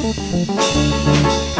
Música